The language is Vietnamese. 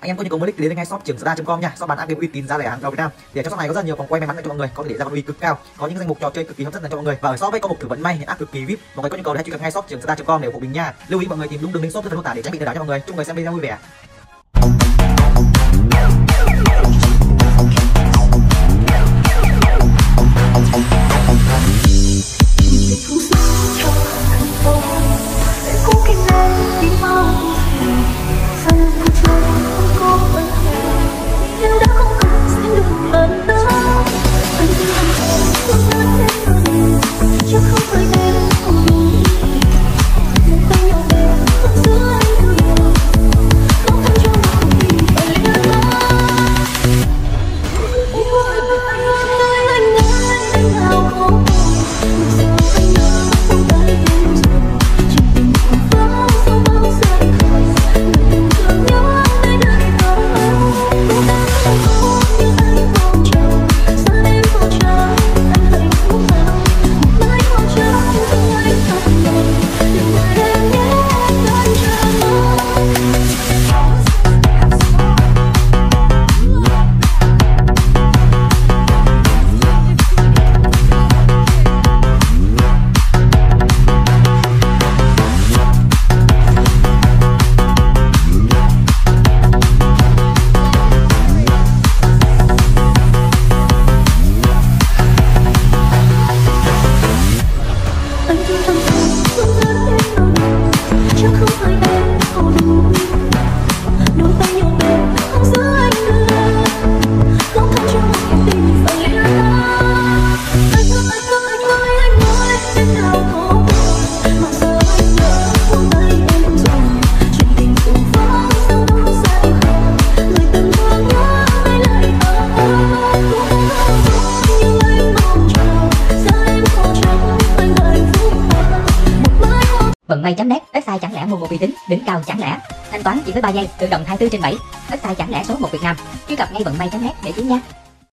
anh em có nhu cầu mới link đến ngay shop trường com nha. Shop bán ác game uy tín giá rẻ hàng đầu Việt Nam. Thì ở trong shop này có rất nhiều vòng quay may mắn dành cho mọi người, có thể để ra con uy cực cao. Có những danh mục trò chơi cực kỳ hấp dẫn dành cho mọi người. Và ở shop ấy có một thử vận may hiện áp cực kỳ vip. Mọi người có nhu cầu hãy truy cập ngay shop trường com để ủng hộ mình nha. Lưu ý mọi người tìm đúng đường link shop rất mô tả để tránh bị lừa đảo cho mọi người. Chúc mọi người xem video vui vẻ. Phần may chấm nét website chẳng lẽ mua một uy tín, đỉnh cao chẳng lẽ. Thanh toán chỉ với 3 giây, tự động 24 trên 7. Website chẳng lẽ số 1 Việt Nam. Truy cập ngay vận may chấm nét để chiến nhé.